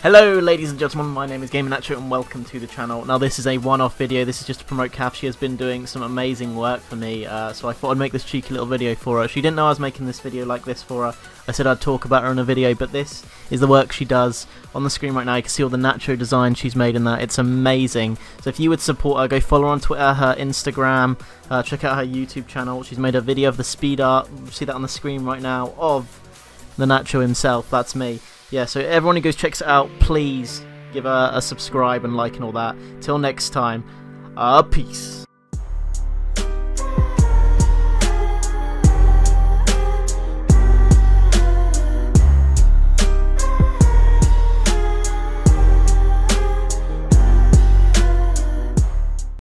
Hello ladies and gentlemen, my name is Gaming Nacho and welcome to the channel. Now this is a one-off video, this is just to promote Cath, she has been doing some amazing work for me, uh, so I thought I'd make this cheeky little video for her. She didn't know I was making this video like this for her, I said I'd talk about her in a video, but this is the work she does on the screen right now. You can see all the Nacho design she's made in that, it's amazing. So if you would support her, go follow her on Twitter, her Instagram, uh, check out her YouTube channel. She's made a video of the speed art, see that on the screen right now, of the Nacho himself, that's me yeah, so everyone who goes checks it out, please give a, a subscribe and like and all that. Till next time, uh, peace.